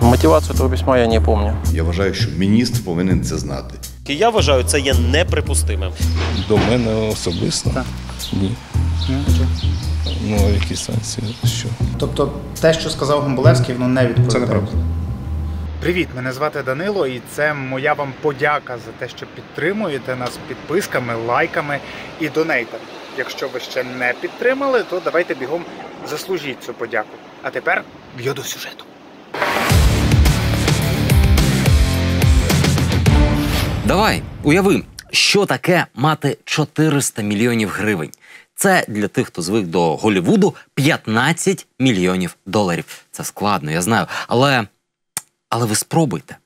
Мотивацию этого письма я не помню. Я вважаю, що міністр повинен це знати. І я вважаю, це є неприпустимим. До мене особисто? Так. Ні. Ну, які санкції? Що? Тобто те, що сказав Гомболевський, воно не відповідає. Це неправда. Привіт, мене звати Данило, і це моя вам подяка за те, що підтримуєте нас підписками, лайками і донейтами. Якщо ви ще не підтримали, то давайте бігом заслужіть цю подяку. А тепер б'ю до сюжету. Давай, уяви, що таке мати 400 мільйонів гривень. Це для тих, хто звик до Голівуду 15 мільйонів доларів. Це складно, я знаю. Але, але ви спробуйте,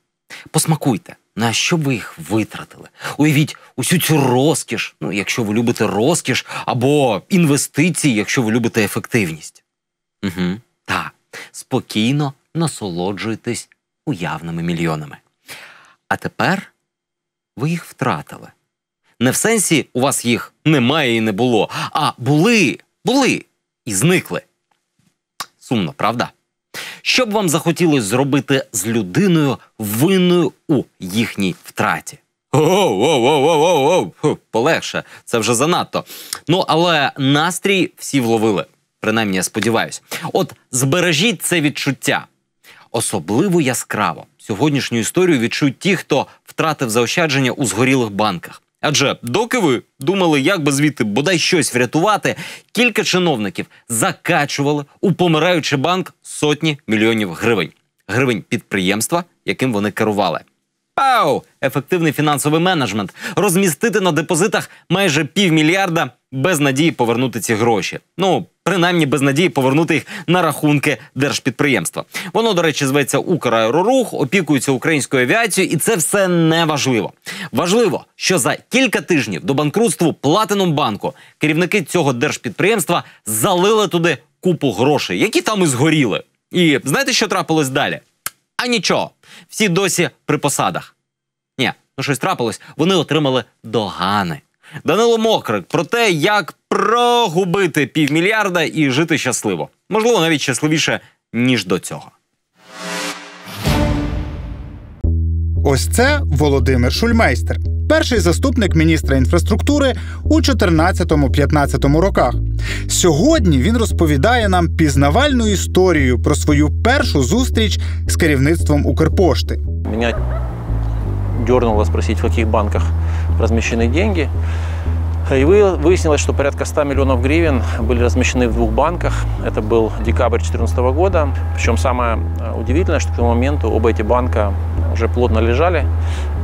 посмакуйте, на що б ви їх витратили. Уявіть усю цю розкіш, ну, якщо ви любите розкіш, або інвестиції, якщо ви любите ефективність. Угу, так, спокійно насолоджуйтесь уявними мільйонами. А тепер ви їх втратили. Не в сенсі у вас їх немає і не було, а були, були і зникли. Сумно, правда? Що б вам захотілося зробити з людиною винною у їхній втраті? Оу-оу-оу-оу-оу-оу, полегше, це вже занадто. Ну, але настрій всі вловили. Принаймні, я сподіваюся. От збережіть це відчуття. Особливо яскраво сьогоднішню історію відчують ті, хто втратив заощадження у згорілих банках. Адже доки ви думали, як би звідти бодай щось врятувати, кілька чиновників закачували у помираючий банк сотні мільйонів гривень. Гривень підприємства, яким вони керували. Пау! Ефективний фінансовий менеджмент. Розмістити на депозитах майже півмільярда без надії повернути ці гроші. Ну, принаймні без надії повернути їх на рахунки держпідприємства. Воно, до речі, зветься Украерорух, опікується українською авіацією, і це все не важливо. Важливо, що за кілька тижнів до банкрутству Платином банку керівники цього держпідприємства залили туди купу грошей, які там і згоріли. І знаєте, що трапилось далі? А нічого, всі досі при посадах. Ні, ну щось трапилось, вони отримали догани. Данило Мокрик про те, як прогубити півмільярда і жити щасливо. Можливо, навіть щасливіше, ніж до цього. Ось це Володимир Шульмейстер, перший заступник міністра інфраструктури у 14-15 роках. Сьогодні він розповідає нам пізнавальну історію про свою першу зустріч з керівництвом Укрпошти. Меня дернуло спросить, в каких банках размещены деньги. И вы- выяснилось, что порядка 100 миллионов гривен были размещены в двух банках. Это был декабрь 2014 года. Причем самое э, удивительное, что к тому моменту оба эти банка уже плотно лежали.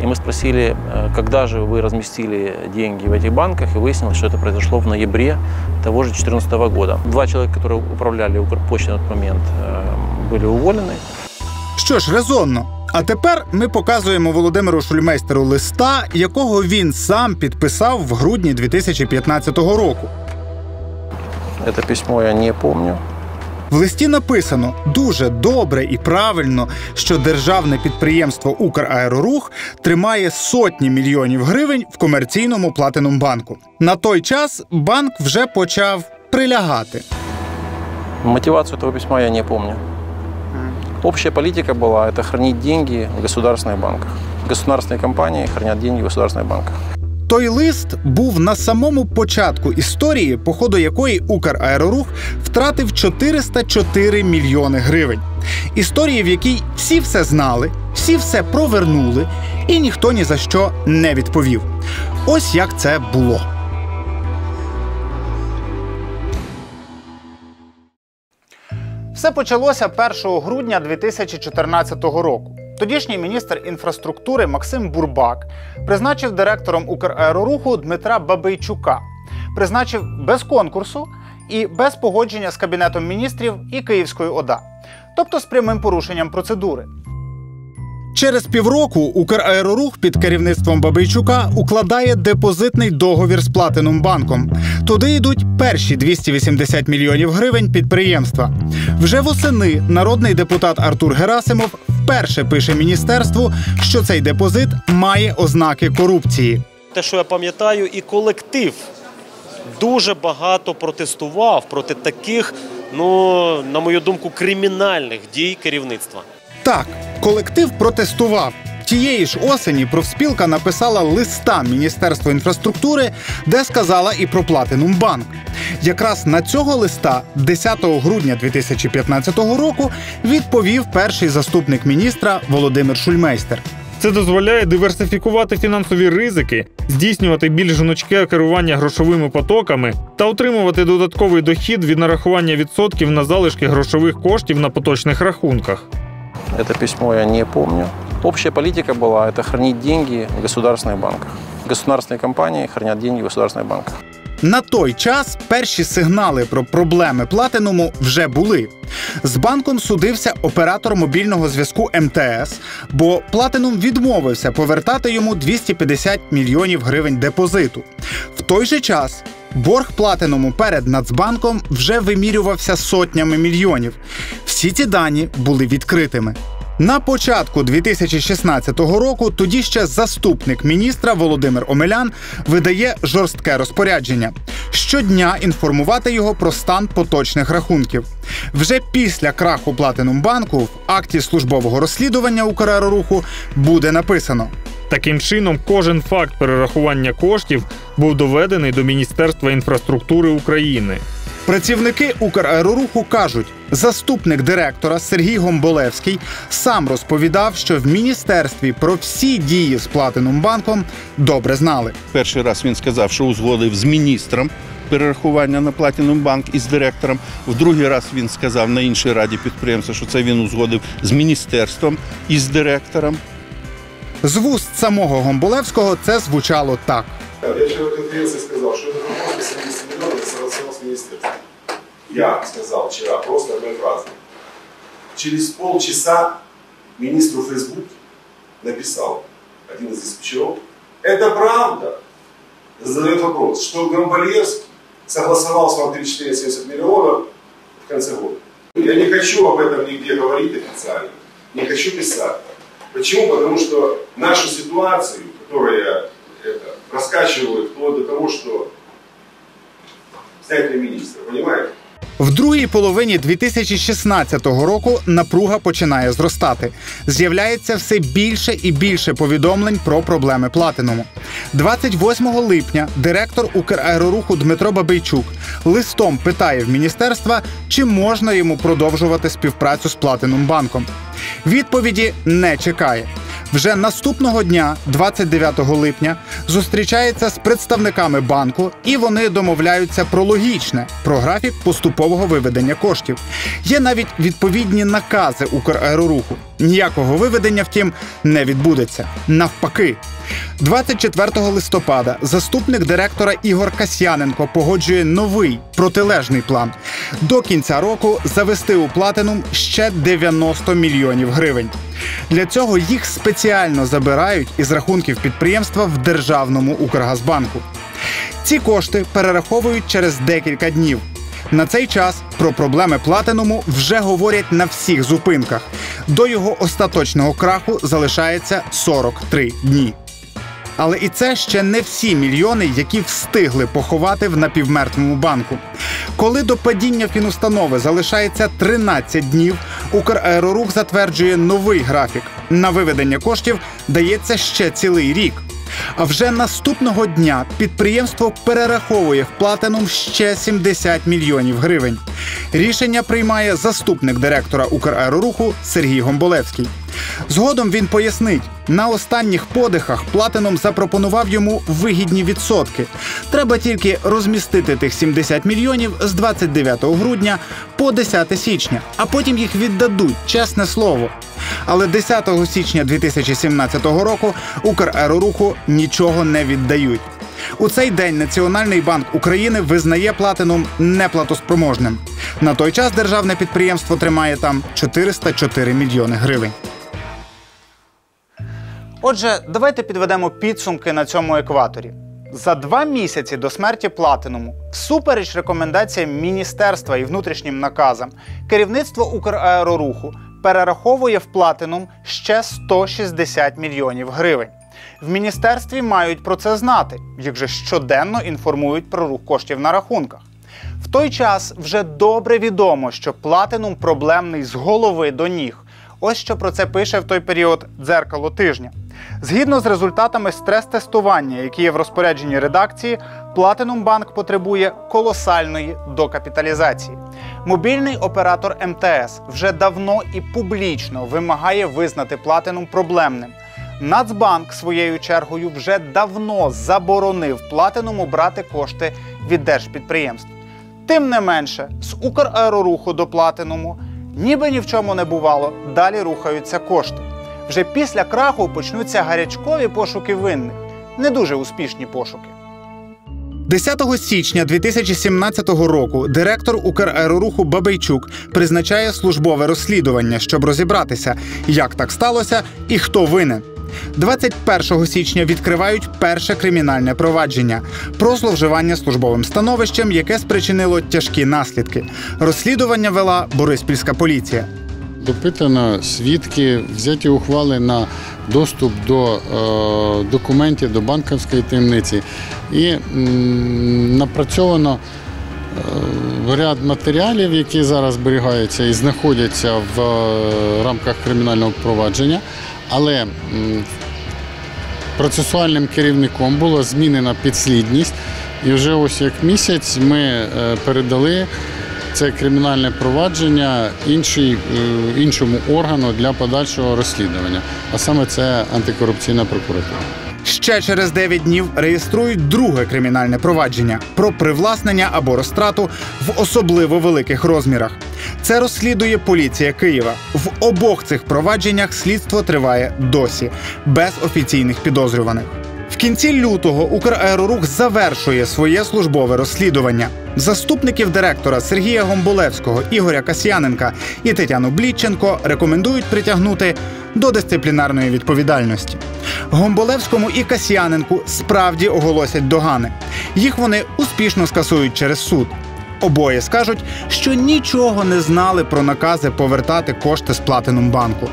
И мы спросили, э, когда же вы разместили деньги в этих банках. И выяснилось, что это произошло в ноябре того же 2014 года. Два человека, которые управляли Укрпочтой на тот момент, э, были уволены. Що ж, резонно. А тепер ми показуємо Володимиру Шульмейстеру листа, якого він сам підписав в грудні 2015 року. Это письмо я не помню. В листі написано дуже добре і правильно, що державне підприємство Украерорух тримає сотні мільйонів гривень в комерційному платиному банку. На той час банк вже почав прилягати. Мотивацию этого письма я не помню. Общая политика была это хранить деньги в государственных банках. Государственные компании хранят деньги в государственных банках. Той лист був на самому початку історії, по ходу якої Украерорух втратив 404 мільйони гривень. Історії, в якій всі все знали, всі все провернули, і ніхто ні за що не відповів. Ось як це було. Все почалося 1 грудня 2014 року. Тодішній міністр інфраструктури Максим Бурбак призначив директором Украероруху Дмитра Бабейчука. Призначив без конкурсу і без погодження з Кабінетом міністрів і Київської ОДА, тобто з прямим порушенням процедури. Через півроку Украерорух під керівництвом Бабийчука укладає депозитний договір з Платинум банком. Туди йдуть перші 280 мільйонів гривень підприємства. Вже восени народний депутат Артур Герасимов вперше пише міністерству, що цей депозит має ознаки корупції. Те, що я пам'ятаю, і колектив дуже багато протестував проти таких, ну, на мою думку, кримінальних дій керівництва. Так, колектив протестував. Тієї ж осені профспілка написала листа Міністерству інфраструктури, де сказала і про Платинум Банк. Якраз на цього листа, 10 грудня 2015 року, відповів перший заступник міністра Володимир Шульмейстер. Це дозволяє диверсифікувати фінансові ризики, здійснювати більш гнучке керування грошовими потоками та отримувати додатковий дохід від нарахування відсотків на залишки грошових коштів на поточних рахунках. Это письмо я не помню. Общая политика была – это хранить деньги в государственных банках. Государственные компании хранят деньги в государственных банках. На той час перші сигнали про проблеми Платинуму вже були. З банком судився оператор мобільного зв'язку МТС, бо Платинум відмовився повертати йому 250 мільйонів гривень депозиту. В той же час борг Платинуму перед Нацбанком вже вимірювався сотнями мільйонів. Всі ці дані були відкритими. На початку 2016 року тоді ще заступник міністра Володимир Омелян видає жорстке розпорядження щодня інформувати його про стан поточних рахунків. Вже після краху Платинумбанку в акті службового розслідування Украероруху буде написано. Таким чином, кожен факт перерахування коштів був доведений до Міністерства інфраструктури України. Працівники Украероруху кажуть, заступник директора Сергій Гомболевський сам розповідав, що в міністерстві про всі дії з Платинумбанком добре знали. Перший раз він сказав, що узгодив з міністром перерахування на Bank із директором. В другий раз він сказав на іншій раді підприємства, що це він узгодив з міністерством і з директором. З вуст самого Гомболевського це звучало так. Я вчера на конференции сказал, что с. Я сказал вчера просто одной фразой. Через полчаса министру Facebook написал один из диспетчеров. Это правда. Задает вопрос, что Гамбалевский согласовал с вам 3470 миллионов в конце года. Я не хочу об этом нигде говорить официально. Не хочу писать. Почему? Потому что нашу ситуацию, которая это, раскачивают вплоть до того, что снять министра, понимаете? В другій половині 2016 року напруга починає зростати. З'являється все більше і більше повідомлень про проблеми Платинуму. 28 липня директор Украероруху Дмитро Бабейчук листом питає в міністерства, чи можна йому продовжувати співпрацю з Платинум банком. Відповіді не чекає. Вже наступного дня, 29 липня, зустрічається з представниками банку, і вони домовляються про логічне про графік поступового виведення коштів. Є навіть відповідні накази Украероруху. Ніякого виведення, втім, не відбудеться. Навпаки, 24 листопада заступник директора Ігор Касьяненко погоджує новий протилежний план до кінця року завести у платинум ще 90 мільйонів гривень. Для цього їх спеціально забирають із рахунків підприємства в державному Укргазбанку. Ці кошти перераховують через декілька днів. На цей час про проблеми платинуму вже говорять на всіх зупинках. До його остаточного краху залишається 43 дні. Але і це ще не всі мільйони, які встигли поховати в напівмертвому банку. Коли до падіння фінустанови залишається 13 днів, Украерорух затверджує новий графік. На виведення коштів дається ще цілий рік. А вже наступного дня підприємство перераховує в платинум ще 70 мільйонів гривень. Рішення приймає заступник директора Украероруху Сергій Гомболевський. Згодом він пояснить, на останніх подихах платином запропонував йому вигідні відсотки. Треба тільки розмістити тих 70 мільйонів з 29 грудня по 10 січня, а потім їх віддадуть, чесне слово. Але 10 січня 2017 року Украероруху нічого не віддають. У цей день Національний банк України визнає платином неплатоспроможним. На той час державне підприємство тримає там 404 мільйони гривень. Отже, давайте підведемо підсумки на цьому екваторі. За два місяці до смерті Платинуму, всупереч рекомендаціям міністерства і внутрішнім наказам, керівництво Украероруху перераховує в Платинум ще 160 мільйонів гривень. В міністерстві мають про це знати, як же щоденно інформують про рух коштів на рахунках. В той час вже добре відомо, що Платинум проблемний з голови до ніг. Ось що про це пише в той період дзеркало тижня. Згідно з результатами стрес-тестування, які є в розпорядженні редакції, Platinum Bank потребує колосальної докапіталізації. Мобільний оператор МТС вже давно і публічно вимагає визнати Platinum проблемним. Нацбанк своєю чергою вже давно заборонив Platinum брати кошти від держпідприємств. Тим не менше, з Украероруху до Платинуму, ніби ні в чому не бувало, далі рухаються кошти. Вже після краху почнуться гарячкові пошуки винних, не дуже успішні пошуки. 10 січня 2017 року директор Украероруху Бабейчук призначає службове розслідування, щоб розібратися, як так сталося і хто винен. 21 січня відкривають перше кримінальне провадження про зловживання службовим становищем, яке спричинило тяжкі наслідки. Розслідування вела Бориспільська поліція. Допитано свідки, взяті ухвали на доступ до е, документів, до банківської таємниці і м, напрацьовано ряд матеріалів, які зараз зберігаються і знаходяться в е, рамках кримінального провадження, але процесуальним керівником була змінена підслідність, і вже ось як місяць ми е, передали це кримінальне провадження іншій, е, іншому органу для подальшого розслідування, а саме це антикорупційна прокуратура. Ще через 9 днів реєструють друге кримінальне провадження про привласнення або розтрату в особливо великих розмірах. Це розслідує поліція Києва. В обох цих провадженнях слідство триває досі, без офіційних підозрюваних. Кінці лютого Украерорух завершує своє службове розслідування. Заступників директора Сергія Гомболевського, Ігоря Касьяненка і Тетяну Бліченко рекомендують притягнути до дисциплінарної відповідальності. Гомболевському і Касьяненку справді оголосять догани. Їх вони успішно скасують через суд. Обоє скажуть, що нічого не знали про накази повертати кошти з Platinum банку.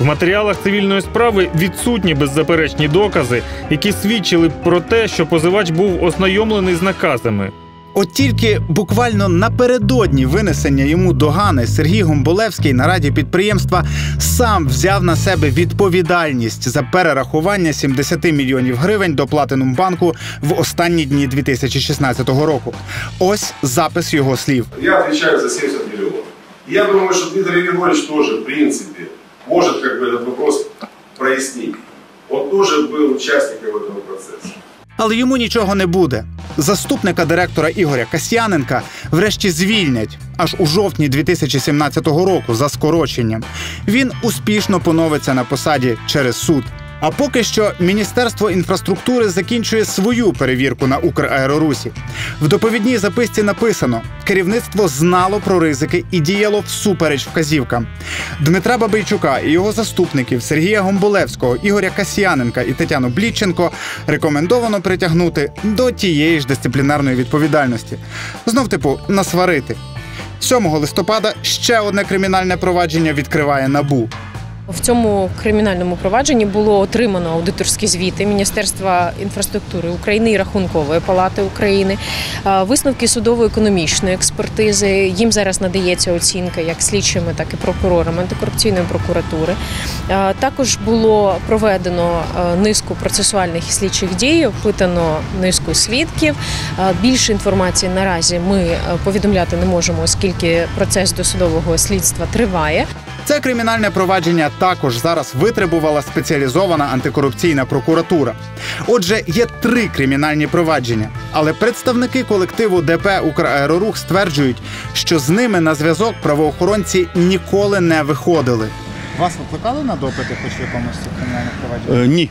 В матеріалах цивільної справи відсутні беззаперечні докази, які свідчили б про те, що позивач був ознайомлений з наказами. От тільки буквально напередодні винесення йому догани Сергій Гомболевський на раді підприємства сам взяв на себе відповідальність за перерахування 70 мільйонів гривень до Platinum банку в останні дні 2016 року. Ось запис його слів. Я отвечаю за 70 миллионов. Я думаю, что Дмитрий Григорьевич тоже, в принципе, может как бы этот вопрос прояснить. Он тоже был участником этого процесса. Але йому нічого не буде. Заступника директора Ігоря Касьяненка врешті звільнять аж у жовтні 2017 року за скороченням. Він успішно поновиться на посаді через суд. А поки що Міністерство інфраструктури закінчує свою перевірку на Украерорусі. В доповідній записці написано: керівництво знало про ризики і діяло всупереч вказівкам. Дмитра Бабийчука і його заступників Сергія Гомболевського, Ігоря Касьяненка і Тетяну Бліченко рекомендовано притягнути до тієї ж дисциплінарної відповідальності. Знов типу насварити. 7 листопада ще одне кримінальне провадження відкриває набу. В цьому кримінальному провадженні було отримано аудиторські звіти Міністерства інфраструктури України і Рахункової палати України, е, висновки судово-економічної експертизи. Їм зараз надається оцінка як слідчими, так і прокурорами антикорупційної прокуратури. Е, Також було проведено е, низку процесуальних і слідчих дій, опитано низку свідків. Більше інформації наразі ми повідомляти не можемо, оскільки процес досудового слідства триває. Це кримінальне провадження також зараз витребувала спеціалізована антикорупційна прокуратура. Отже, є три кримінальні провадження, але представники колективу ДП Украерорух стверджують, що з ними на зв'язок правоохоронці ніколи не виходили. Вас викликали на допити хоч в якомусь кримінальних проваджень? Е, ні,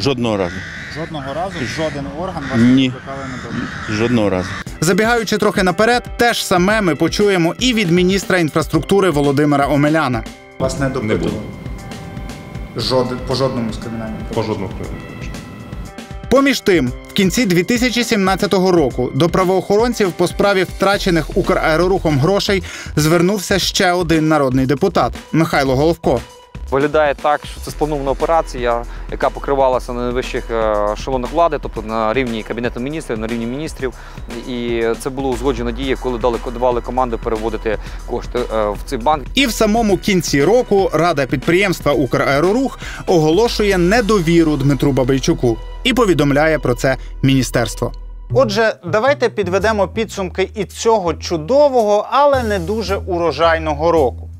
жодного разу. Жодного разу жоден орган вас не Ні. викликали на допит. Жодного разу. Забігаючи трохи наперед, те ж саме ми почуємо і від міністра інфраструктури Володимира Омеляна. Вас не допитували? Жоден, по жодному з кримінальних По жодному. Поміж тим, в кінці 2017 року до правоохоронців по справі втрачених Украерорухом грошей звернувся ще один народний депутат Михайло Головко. Виглядає так, що це спланована операція, яка покривалася на найвищих е, ешелонах влади, тобто на рівні кабінету міністрів, на рівні міністрів. І це було узгоджено дії, коли дали давали команди переводити кошти е, в цей банк. І в самому кінці року рада підприємства Украерорух оголошує недовіру Дмитру Бабайчуку і повідомляє про це міністерство. Отже, давайте підведемо підсумки і цього чудового, але не дуже урожайного року.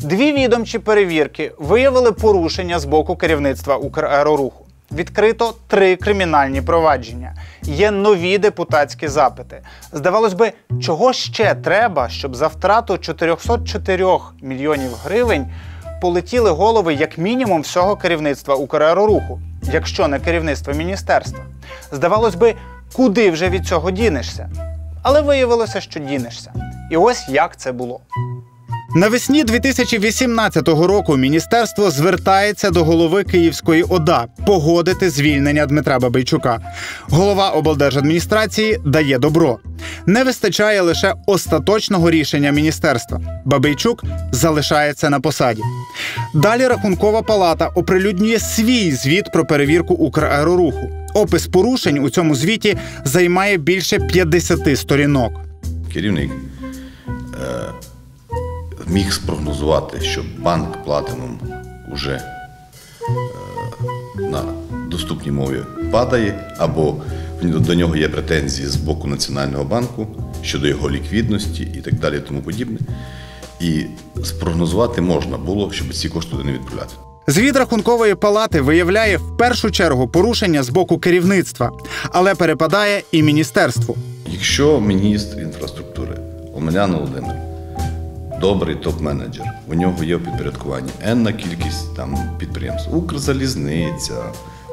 Дві відомчі перевірки виявили порушення з боку керівництва Украероруху. Відкрито три кримінальні провадження. Є нові депутатські запити. Здавалось би, чого ще треба, щоб за втрату 404 мільйонів гривень полетіли голови як мінімум всього керівництва Украероруху, якщо не керівництво міністерства. Здавалось би, куди вже від цього дінешся? Але виявилося, що дінешся. І ось як це було. Навесні 2018 року міністерство звертається до голови Київської ОДА погодити звільнення Дмитра Бабайчука. Голова облдержадміністрації дає добро. Не вистачає лише остаточного рішення міністерства. Бабайчук залишається на посаді. Далі рахункова палата оприлюднює свій звіт про перевірку Украероруху. Опис порушень у цьому звіті займає більше 50 сторінок. Керівник е, міг спрогнозувати, що банк Platinum уже е, на доступній мові падає, або до нього є претензії з боку Національного банку щодо його ліквідності і так далі, і тому подібне. І спрогнозувати можна було, щоб ці кошти не відправляти. Звіт рахункової палати виявляє в першу чергу порушення з боку керівництва, але перепадає і міністерству. Якщо міністр інфраструктури Омелян Володимир добрий топ-менеджер, у нього є в підпорядкуванні енна кількість там підприємств: Укрзалізниця,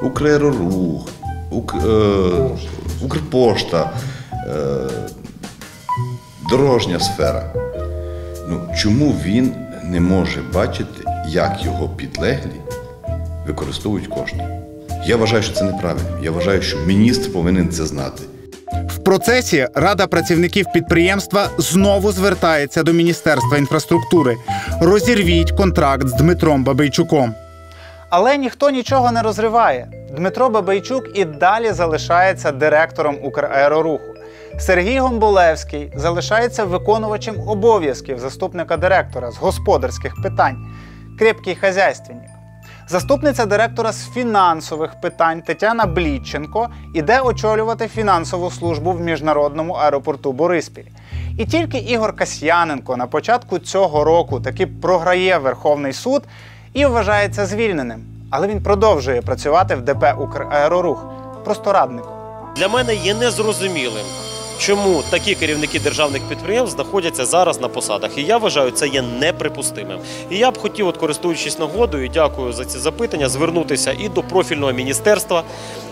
Украерорух, Ук, е, Укрпошта, е, дорожня сфера. Ну, чому він не може бачити, як його підлеглі використовують кошти? Я вважаю, що це неправильно. Я вважаю, що міністр повинен це знати. В процесі Рада працівників підприємства знову звертається до Міністерства інфраструктури. Розірвіть контракт з Дмитром Бабайчуком. Але ніхто нічого не розриває. Дмитро Бабайчук і далі залишається директором Украероруху. Сергій Гомболевський залишається виконувачем обов'язків заступника директора з господарських питань, крепкий хазяйственник. Заступниця директора з фінансових питань Тетяна Бліченко іде очолювати фінансову службу в міжнародному аеропорту Бориспіль. І тільки Ігор Касьяненко на початку цього року таки програє Верховний суд і вважається звільненим. Але він продовжує працювати в ДП Украерорух просто радником. Для мене є незрозумілим, чому такі керівники державних підприємств знаходяться зараз на посадах. І я вважаю, це є неприпустимим. І я б хотів, от користуючись нагодою, дякую за ці запитання, звернутися і до профільного міністерства,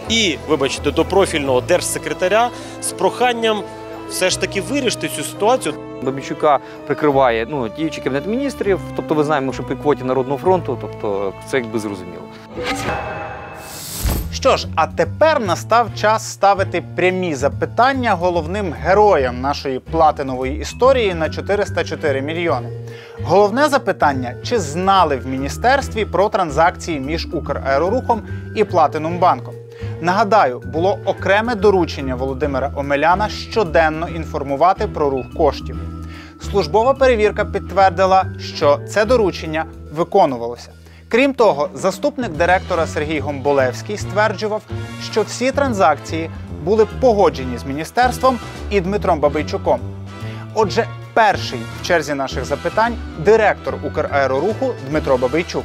і, вибачте, до профільного держсекретаря з проханням все ж таки вирішити цю ситуацію. Бабічука прикриває ну, діючий кабінет міністрів, тобто ви знаємо, що при квоті Народного фронту, тобто це якби зрозуміло. Що ж, а тепер настав час ставити прямі запитання головним героям нашої платинової історії на 404 мільйони. Головне запитання: чи знали в міністерстві про транзакції між Украерорухом і Платинумбанком? Нагадаю, було окреме доручення Володимира Омеляна щоденно інформувати про рух коштів. Службова перевірка підтвердила, що це доручення виконувалося. Крім того, заступник директора Сергій Гомболевський стверджував, що всі транзакції були погоджені з міністерством і Дмитром Бабайчуком. Отже, перший в черзі наших запитань директор Украероруху Дмитро Бабайчук.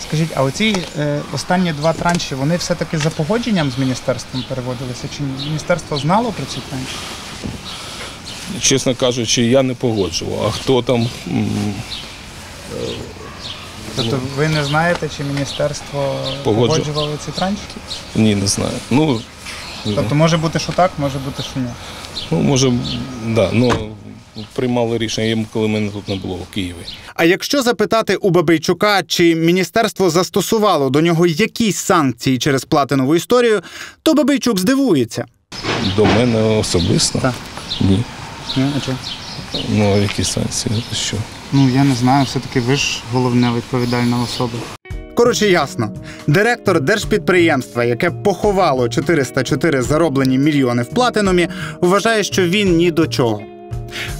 Скажіть, а оці е, останні два транші, вони все-таки за погодженням з міністерством переводилися? Чи міністерство знало про ці транші? Чесно кажучи, я не погоджував. А хто там м, Тобто ви не знаєте, чи міністерство Погоджу- погоджувало ці транші? ні, не знаю. Ну, Тобто може бути, що так, може бути, що ні. ну може, да, ну приймали рішення, коли мене тут не було в Києві. А якщо запитати у Бабайчука, чи міністерство застосувало до нього якісь санкції через платинову історію, то Бабайчук здивується. До мене особисто? Так. Ні. Ні, а чого? Ну, а які санкції? Що? Ну я не знаю, все-таки ви ж головна відповідальна особа. Коротше, ясно. Директор держпідприємства, яке поховало 404 зароблені мільйони в платинумі, вважає, що він ні до чого.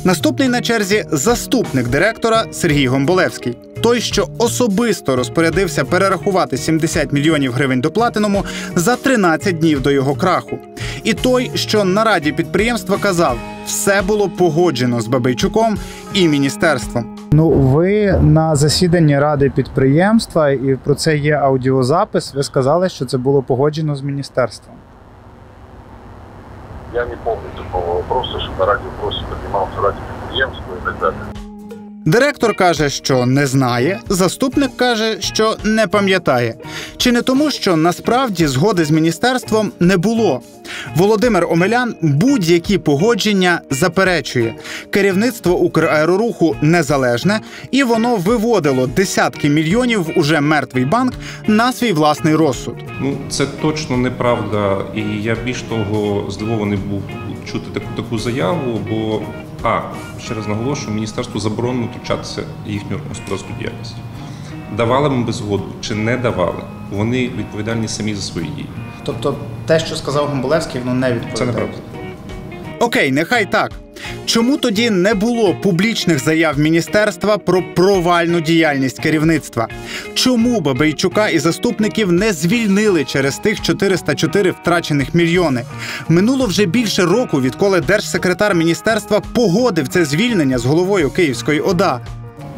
Наступний на черзі заступник директора Сергій Гомболевський. Той, що особисто розпорядився перерахувати 70 мільйонів гривень до платинуму за 13 днів до його краху. І той, що на раді підприємства казав, все було погоджено з Бабайчуком і міністерством. Ну, ви на засіданні ради підприємства, і про це є аудіозапис. Ви сказали, що це було погоджено з міністерством. Я не помню такого вопроса, что на радио просто поднимался ради предприемства и так далее. Директор каже, що не знає, заступник каже, що не пам'ятає. Чи не тому, що насправді згоди з міністерством не було. Володимир Омелян будь-які погодження заперечує. Керівництво Украероруху незалежне, і воно виводило десятки мільйонів уже мертвий банк на свій власний розсуд. Ну, це точно неправда, і я більш того здивований був чути таку таку заяву, бо а ще раз наголошую, міністерству заборонено втручатися в їхню господарську діяльність. Давали ми би згоду чи не давали, вони відповідальні самі за свої дії. Тобто, те, що сказав Гомболевський, воно не відповідає. Це неправда. Окей, нехай так. Чому тоді не було публічних заяв міністерства про провальну діяльність керівництва? Чому Бабейчука і заступників не звільнили через тих 404 втрачених мільйони? Минуло вже більше року, відколи держсекретар міністерства погодив це звільнення з головою Київської ОДА.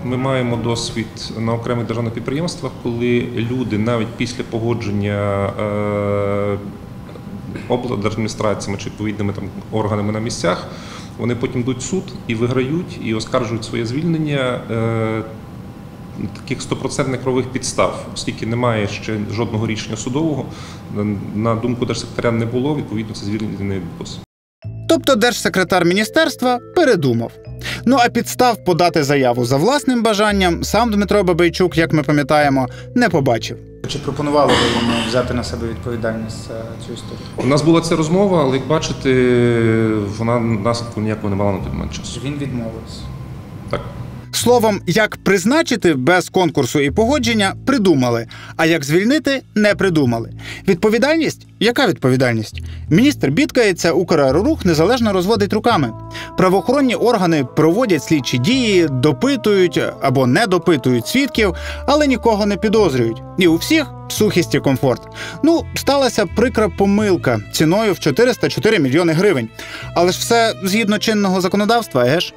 Ми маємо досвід на окремих державних підприємствах, коли люди навіть після погодження е, облдержадміністраціями чи відповідними там органами на місцях, вони потім йдуть в суд і виграють, і оскаржують своє звільнення. Е, Таких стопроцентних правових підстав, оскільки немає ще жодного рішення судового, на думку держсекретаря не було, відповідно, це звільнення не відбулося. Тобто держсекретар міністерства передумав. Ну а підстав подати заяву за власним бажанням сам Дмитро Бабайчук, як ми пам'ятаємо, не побачив. Чи пропонували ви йому взяти на себе відповідальність за цю історію? У нас була ця розмова, але як бачите, вона наслідку ніякого не мала на той момент часу. Він відмовився. Так. Словом, як призначити без конкурсу і погодження придумали, а як звільнити не придумали. Відповідальність? Яка відповідальність? Міністр бідкається, Украерорух незалежно розводить руками. Правоохоронні органи проводять слідчі дії, допитують або не допитують свідків, але нікого не підозрюють. І у всіх сухість і комфорт. Ну, сталася прикра помилка ціною в 404 мільйони гривень. Але ж все згідно чинного законодавства, еж?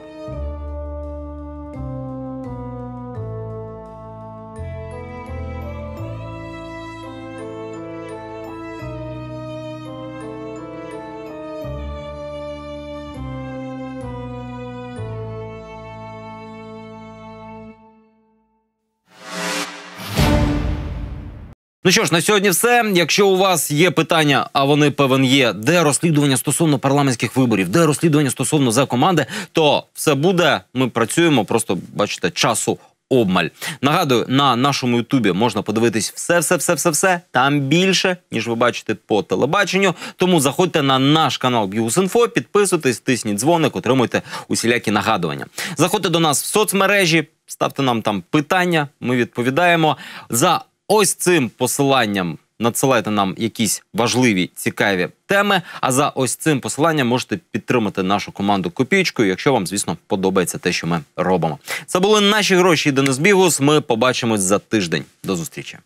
Ну що ж, на сьогодні все. Якщо у вас є питання, а вони певен є, де розслідування стосовно парламентських виборів, де розслідування стосовно за команди, то все буде. Ми працюємо, просто бачите, часу. Обмаль нагадую, на нашому Ютубі можна подивитись все, все, все, все, все там більше ніж ви бачите по телебаченню. Тому заходьте на наш канал Б'юсінфо, підписуйтесь, тисніть дзвоник, отримуйте усілякі нагадування. Заходьте до нас в соцмережі, ставте нам там питання. Ми відповідаємо за ось цим посиланням надсилайте нам якісь важливі цікаві теми. А за ось цим посиланням можете підтримати нашу команду копійкою, якщо вам, звісно, подобається те, що ми робимо. Це були наші гроші. Денис Бігус. Ми побачимось за тиждень. До зустрічі.